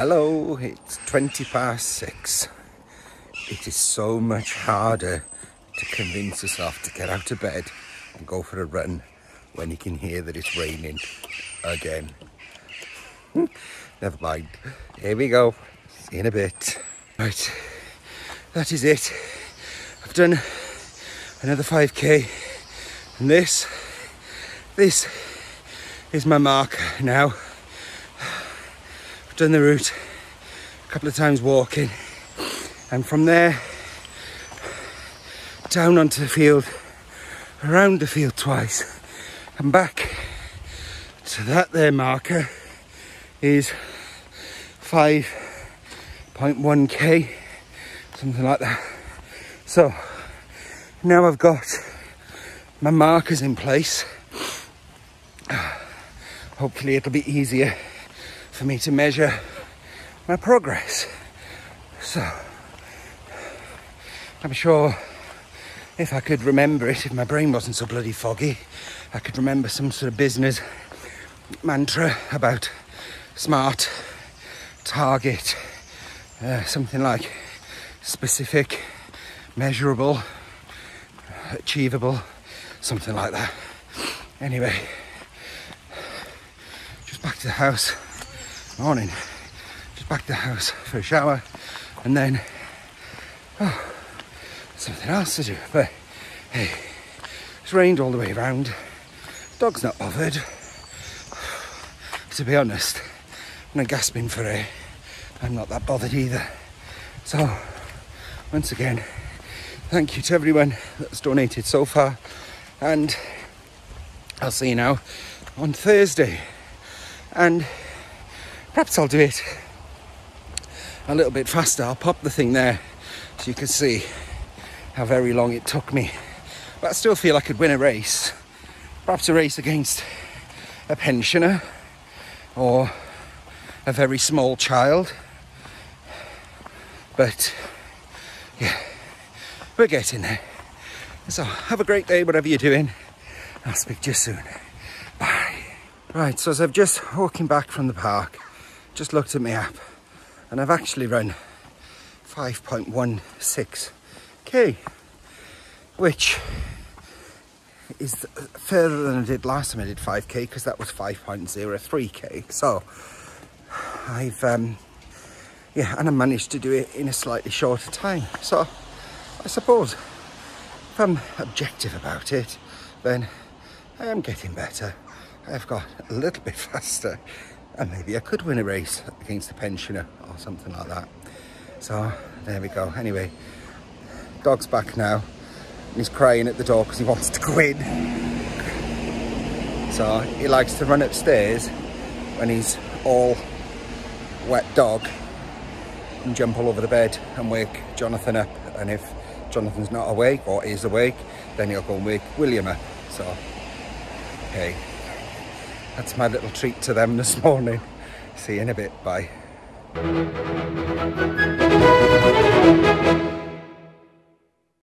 Hello, it's 20 past six. It is so much harder to convince yourself to get out of bed and go for a run when you can hear that it's raining again. Never mind. Here we go. See in a bit. Right, that is it. I've done another 5k and this, this is my mark now. Done the route a couple of times walking and from there down onto the field, around the field twice and back to that there marker is 5.1k, something like that. So now I've got my markers in place. Hopefully it'll be easier for me to measure my progress. So I'm sure if I could remember it, if my brain wasn't so bloody foggy, I could remember some sort of business mantra about smart, target, uh, something like specific, measurable, achievable, something like that. Anyway, just back to the house. Morning. Just back to the house for a shower and then oh, something else to do. But hey, it's rained all the way around. Dog's not bothered. To be honest, when I'm gasping for air, I'm not that bothered either. So, once again, thank you to everyone that's donated so far, and I'll see you now on Thursday. And perhaps I'll do it a little bit faster. I'll pop the thing there so you can see how very long it took me. But I still feel I could win a race. Perhaps a race against a pensioner or a very small child. But yeah, we're getting there. So have a great day, whatever you're doing. I'll speak to you soon. Bye. Right, so as I've just walking back from the park, just looked at my app and I've actually run 5.16k, which is further than I did last time I did 5k because that was 5.03k. So I've, um, yeah, and I managed to do it in a slightly shorter time. So I suppose if I'm objective about it, then I am getting better. I've got a little bit faster and maybe I could win a race against a pensioner or something like that. So there we go. Anyway, dog's back now. He's crying at the door because he wants to go in. So he likes to run upstairs when he's all wet dog and jump all over the bed and wake Jonathan up. And if Jonathan's not awake or is awake, then he'll go and wake William up. So, okay. That's my little treat to them this morning. See you in a bit. Bye.